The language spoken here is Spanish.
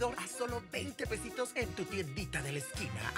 freidor a solo 20 pesitos en tu tiendita de la esquina.